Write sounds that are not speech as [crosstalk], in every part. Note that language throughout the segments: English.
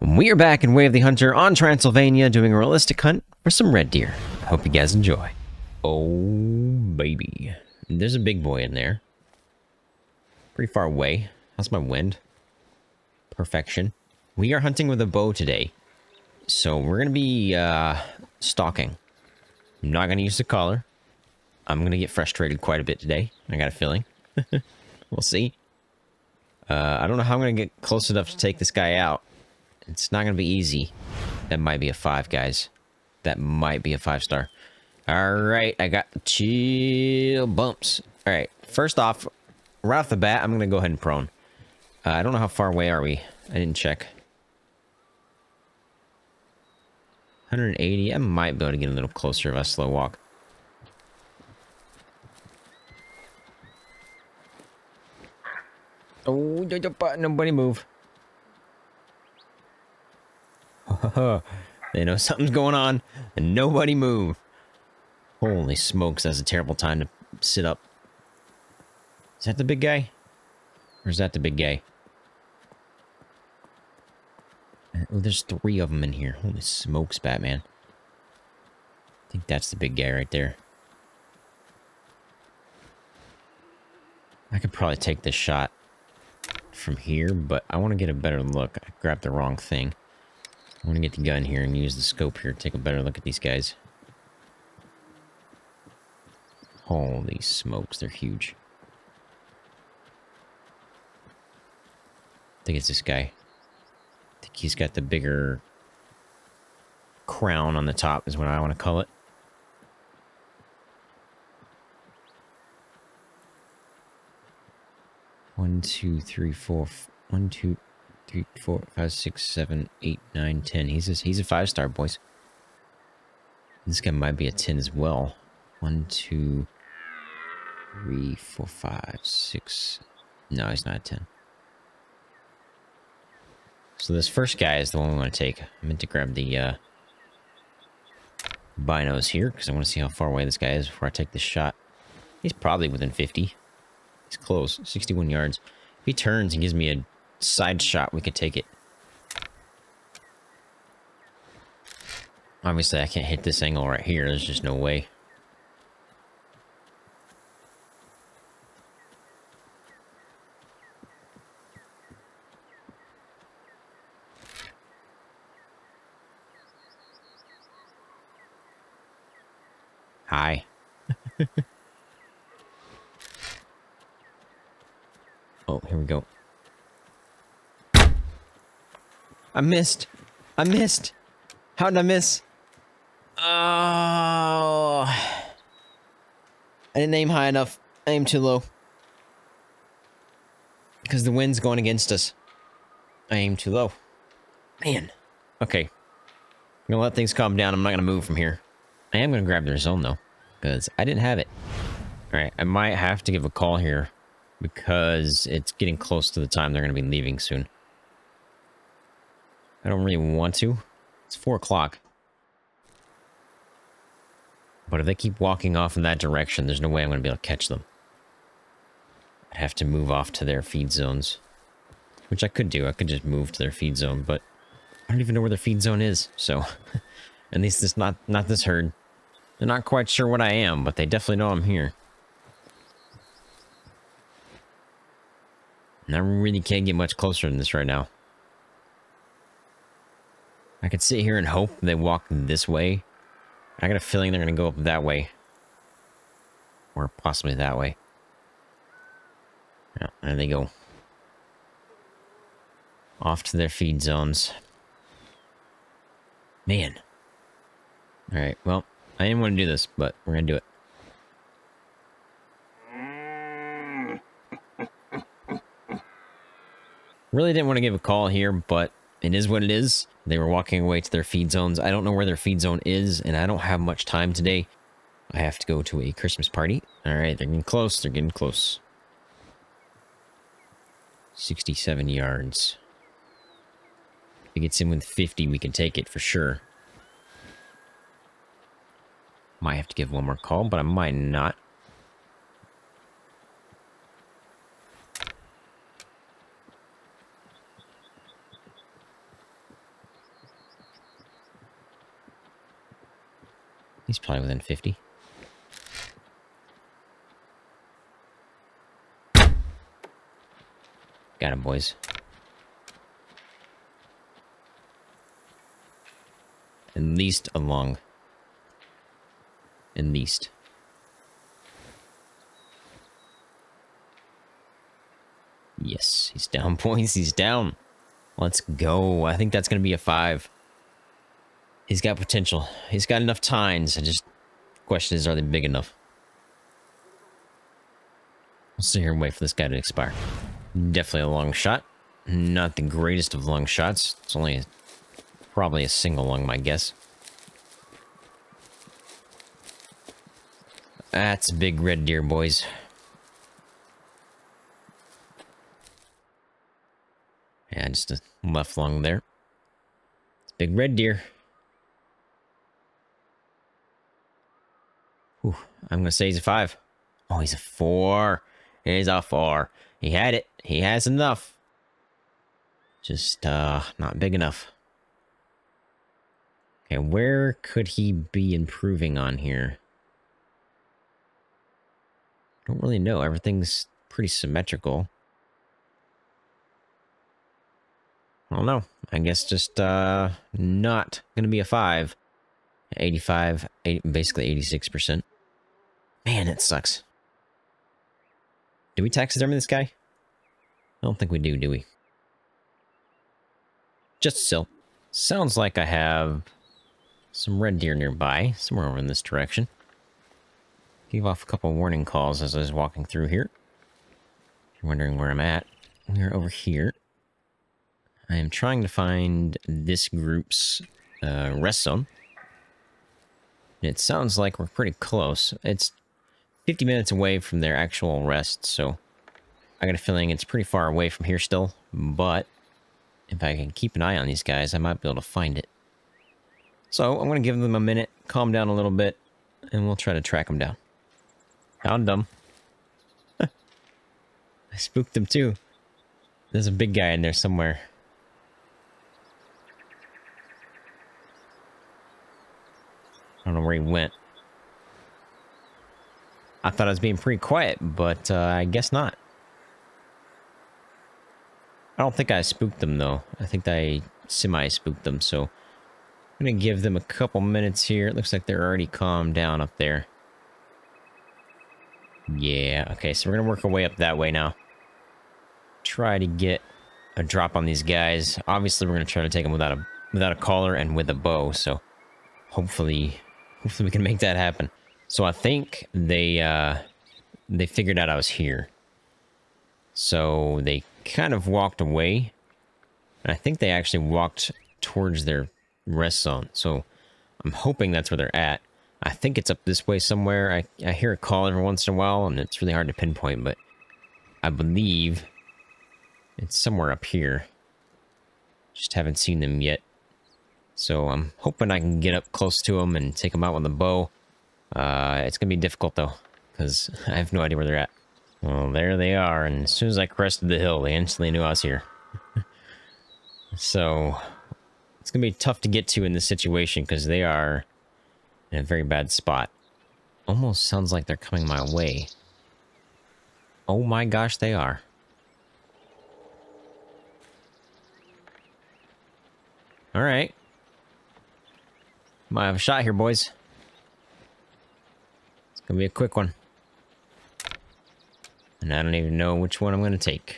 We are back in Way of the Hunter on Transylvania doing a realistic hunt for some red deer. Hope you guys enjoy. Oh, baby. There's a big boy in there. Pretty far away. How's my wind? Perfection. We are hunting with a bow today. So we're going to be uh, stalking. I'm not going to use the caller. I'm going to get frustrated quite a bit today. I got a feeling. [laughs] we'll see. Uh, I don't know how I'm going to get close enough to take this guy out. It's not going to be easy. That might be a five, guys. That might be a five star. All right, I got chill bumps. All right, first off, right off the bat, I'm going to go ahead and prone. Uh, I don't know how far away are we. I didn't check. 180. I might be able to get a little closer if I slow walk. Oh, nobody move. [laughs] they know something's going on, and nobody move. Holy smokes, that's a terrible time to sit up. Is that the big guy? Or is that the big guy? Oh, there's three of them in here. Holy smokes, Batman. I think that's the big guy right there. I could probably take this shot from here, but I want to get a better look. I grabbed the wrong thing. I want to get the gun here and use the scope here take a better look at these guys. Holy smokes, they're huge. I think it's this guy. I think he's got the bigger crown on the top is what I want to call it. One, two, three, four, one, two, three, four, five, six, seven, eight, nine, ten. He's a, he's a five star, boys. This guy might be a ten as well. One, two, three, four, five, six. No, he's not a ten. So this first guy is the one we want to take. I meant to grab the uh, binos here because I want to see how far away this guy is before I take this shot. He's probably within 50. He's close, 61 yards. If he turns and gives me a side shot, we could take it. Obviously, I can't hit this angle right here. There's just no way. Hi. [laughs] oh, here we go. I missed. I missed. How did I miss? Oh. I didn't aim high enough. I aimed too low. Because the wind's going against us. I aimed too low. Man. Okay. I'm gonna let things calm down. I'm not gonna move from here. I am gonna grab their zone though. Because I didn't have it. Alright, I might have to give a call here. Because it's getting close to the time they're gonna be leaving soon. I don't really want to. It's 4 o'clock. But if they keep walking off in that direction, there's no way I'm going to be able to catch them. I'd have to move off to their feed zones. Which I could do. I could just move to their feed zone, but I don't even know where their feed zone is, so... [laughs] at least it's not, not this herd. They're not quite sure what I am, but they definitely know I'm here. And I really can't get much closer than this right now. I could sit here and hope they walk this way. I got a feeling they're going to go up that way. Or possibly that way. Yeah, there they go. Off to their feed zones. Man. Alright, well, I didn't want to do this, but we're going to do it. Really didn't want to give a call here, but it is what it is. They were walking away to their feed zones. I don't know where their feed zone is, and I don't have much time today. I have to go to a Christmas party. All right, they're getting close. They're getting close. 67 yards. If it gets in with 50, we can take it for sure. Might have to give one more call, but I might not. Probably within 50. Got him, boys. At least along. At least. Yes, he's down [laughs] boys. He's down. Let's go. I think that's going to be a five. He's got potential. He's got enough tines. I just question is, are they big enough? We'll sit here and wait for this guy to expire. Definitely a long shot. Not the greatest of long shots. It's only a, probably a single lung, my guess. That's a big red deer, boys. Yeah, just a left lung there. Big red deer. Whew, I'm gonna say he's a five. Oh, he's a four. He's a four. He had it. He has enough. Just, uh, not big enough. Okay, where could he be improving on here? Don't really know. Everything's pretty symmetrical. I don't know. I guess just uh, not going to be a 5. 85, 80, basically 86%. Man, it sucks. Do we taxidermy this guy? I don't think we do, do we? Just still. Sounds like I have some red deer nearby, somewhere over in this direction. Gave off a couple warning calls as I was walking through here. If you're wondering where I'm at, we're over here. I am trying to find this group's uh, rest zone. It sounds like we're pretty close. It's 50 minutes away from their actual rest, so I got a feeling it's pretty far away from here still, but if I can keep an eye on these guys, I might be able to find it. So I'm going to give them a minute, calm down a little bit, and we'll try to track them down. Found them. [laughs] I spooked them too. There's a big guy in there somewhere. Don't know where he went. I thought I was being pretty quiet, but uh, I guess not. I don't think I spooked them, though. I think I semi-spooked them, so... I'm to give them a couple minutes here. It looks like they're already calmed down up there. Yeah, okay, so we're to work our way up that way now. Try to get a drop on these guys. Obviously, we're to try to take them without a without a caller and with a bow, so hopefully hopefully we can make that happen. So I think they uh, they figured out I was here. So they kind of walked away. And I think they actually walked towards their rest zone. So I'm hoping that's where they're at. I think it's up this way somewhere. I, I hear a call every once in a while, and it's really hard to pinpoint, but I believe it's somewhere up here. Just haven't seen them yet. So I'm hoping I can get up close to them and take them out with a bow. Uh, it's going to be difficult, though, because [laughs] I have no idea where they're at. Well, there they are, and as soon as I crested the hill, they instantly knew I was here. [laughs] so, it's going to be tough to get to in this situation, because they are in a very bad spot. Almost sounds like they're coming my way. Oh my gosh, they are. Alright. Might have a shot here, boys. It's gonna be a quick one. And I don't even know which one I'm gonna take.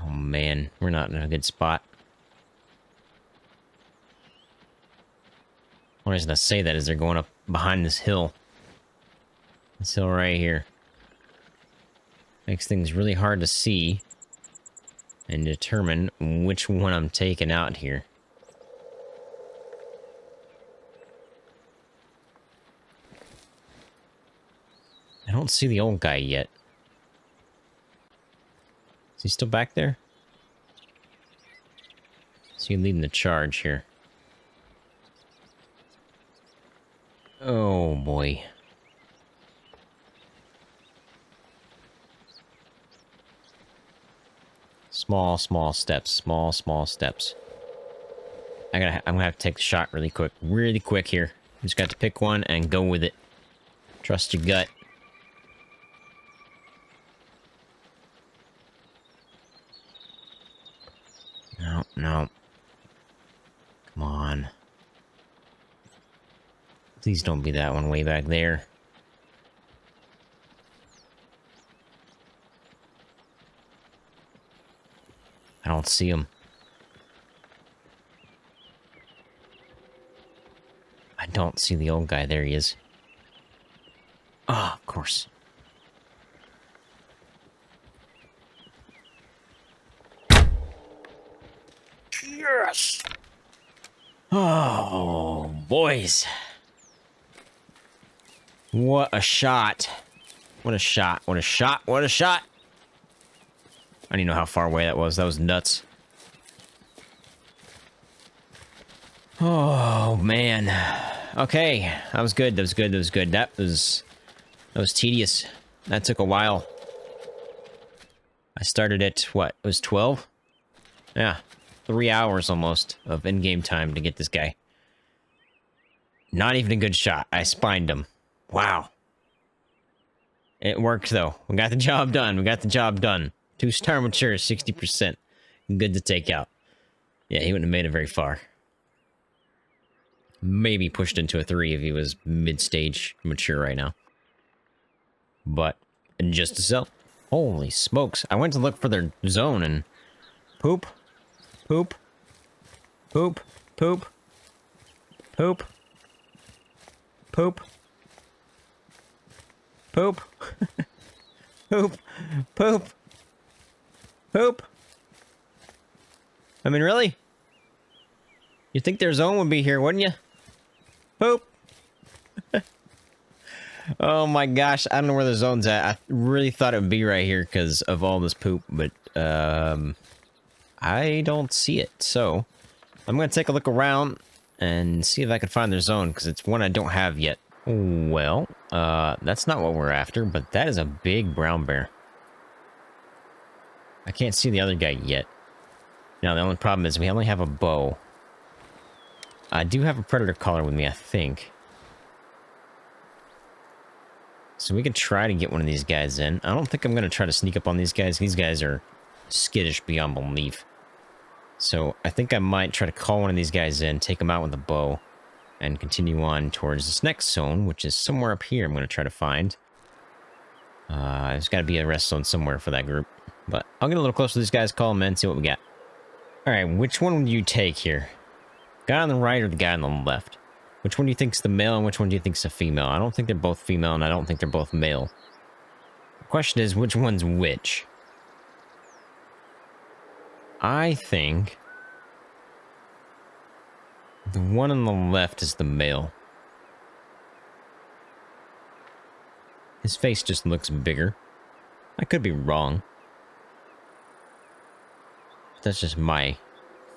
Oh man, we're not in a good spot. What reason I say that is they're going up behind this hill. This hill right here. Makes things really hard to see and determine which one I'm taking out here. I don't see the old guy yet. Is he still back there? Is he leading the charge here? Oh boy. Small, small steps. Small, small steps. I gotta, I'm gonna have to take the shot really quick. Really quick here. Just got to pick one and go with it. Trust your gut. No, no. Come on. Please don't be that one way back there. I don't see him. I don't see the old guy. There he is. Ah, oh, of course. Yes! Oh, boys. What a shot. What a shot. What a shot. What a shot. I don't even know how far away that was. That was nuts. Oh, man. Okay. That was good. That was good. That was good. That was... That was tedious. That took a while. I started at, what, it was 12? Yeah. Three hours almost of in-game time to get this guy. Not even a good shot. I spined him. Wow. It worked, though. We got the job done. We got the job done. Two-star mature, 60%. Good to take out. Yeah, he wouldn't have made it very far. Maybe pushed into a three if he was mid-stage mature right now. But, just to sell. Holy smokes. I went to look for their zone and... Poop. Poop. Poop. Poop. Poop. Poop. Poop. [laughs] Poop. Poop. Poop. I mean, really? You think their zone would be here, wouldn't you? Poop. [laughs] oh my gosh, I don't know where the zone's at. I really thought it would be right here because of all this poop, but um, I don't see it. So I'm going to take a look around and see if I can find their zone because it's one I don't have yet. Well, uh, that's not what we're after, but that is a big brown bear. I can't see the other guy yet. Now, the only problem is we only have a bow. I do have a predator caller with me, I think. So we could try to get one of these guys in. I don't think I'm going to try to sneak up on these guys. These guys are skittish beyond belief. So I think I might try to call one of these guys in, take them out with a bow and continue on towards this next zone, which is somewhere up here I'm going to try to find. Uh, there's got to be a rest zone somewhere for that group. But I'll get a little closer to these guys, call them in, see what we got. Alright, which one would you take here? Guy on the right or the guy on the left? Which one do you think is the male and which one do you think is a female? I don't think they're both female and I don't think they're both male. The question is, which one's which? I think the one on the left is the male. His face just looks bigger. I could be wrong. That's just my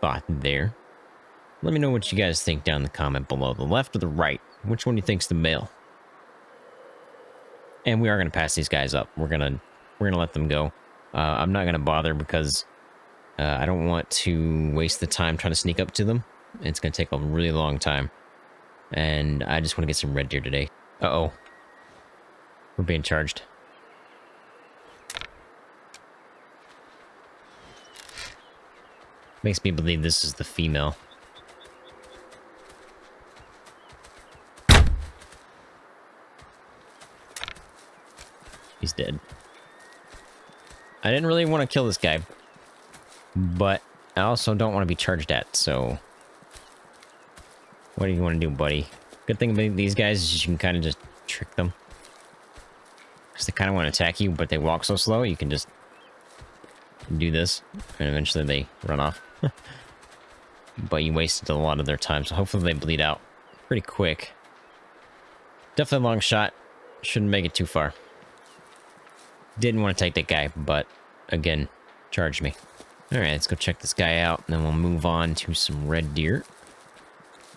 thought there. Let me know what you guys think down in the comment below. The left or the right? Which one do you think's the male? And we are going to pass these guys up. We're going to we're going to let them go. Uh, I'm not going to bother because uh, I don't want to waste the time trying to sneak up to them. It's going to take a really long time. And I just want to get some red deer today. Uh-oh. We're being charged. Makes me believe this is the female. He's dead. I didn't really want to kill this guy. But I also don't want to be charged at, so... What do you want to do, buddy? Good thing about these guys is you can kind of just trick them. Because they kind of want to attack you, but they walk so slow, you can just do this, and eventually they run off. [laughs] but you wasted a lot of their time, so hopefully they bleed out pretty quick. Definitely a long shot. Shouldn't make it too far. Didn't want to take that guy, but again, charged me. Alright, let's go check this guy out, and then we'll move on to some red deer.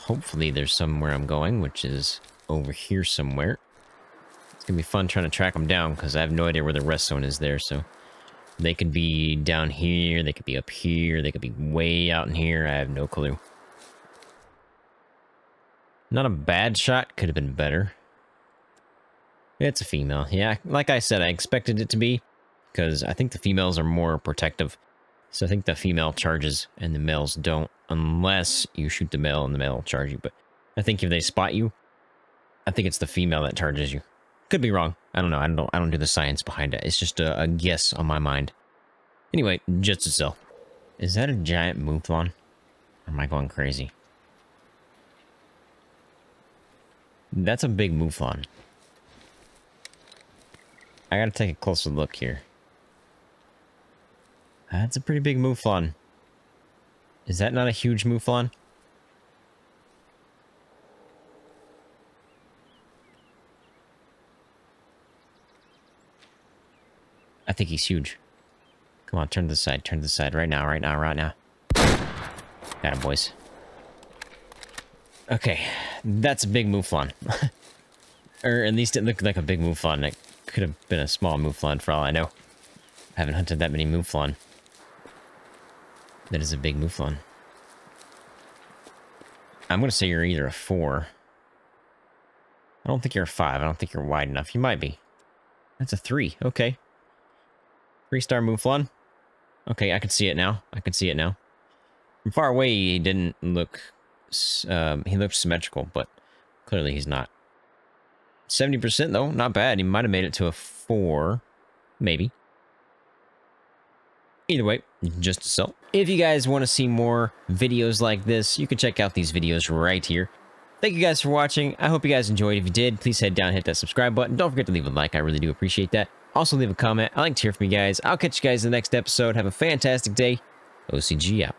Hopefully there's somewhere I'm going, which is over here somewhere. It's gonna be fun trying to track them down, because I have no idea where the rest zone is there, so... They could be down here, they could be up here, they could be way out in here. I have no clue. Not a bad shot, could have been better. It's a female. Yeah, like I said, I expected it to be, because I think the females are more protective. So I think the female charges and the males don't, unless you shoot the male and the male will charge you. But I think if they spot you, I think it's the female that charges you. Could be wrong. I don't know. I don't. I don't do the science behind it. It's just a, a guess on my mind. Anyway, just itself. Is that a giant mouflon? Or am I going crazy? That's a big mouflon. I gotta take a closer look here. That's a pretty big mouflon. Is that not a huge mouflon? I think he's huge. Come on, turn to the side, turn to the side. Right now, right now, right now. Got him, boys. Okay, that's a big mouflon. [laughs] or at least it looked like a big mouflon. It could have been a small mouflon for all I know. I haven't hunted that many mouflon. That is a big mouflon. I'm going to say you're either a 4. I don't think you're a 5. I don't think you're wide enough. You might be. That's a 3. Okay. Three-star mouflon. Okay, I can see it now. I can see it now. From far away, he didn't look... Um, he looked symmetrical, but clearly he's not. 70% though, not bad. He might have made it to a 4. Maybe. Either way, just a sell. If you guys want to see more videos like this, you can check out these videos right here. Thank you guys for watching. I hope you guys enjoyed. If you did, please head down hit that subscribe button. Don't forget to leave a like. I really do appreciate that. Also, leave a comment. I like to hear from you guys. I'll catch you guys in the next episode. Have a fantastic day. OCG out.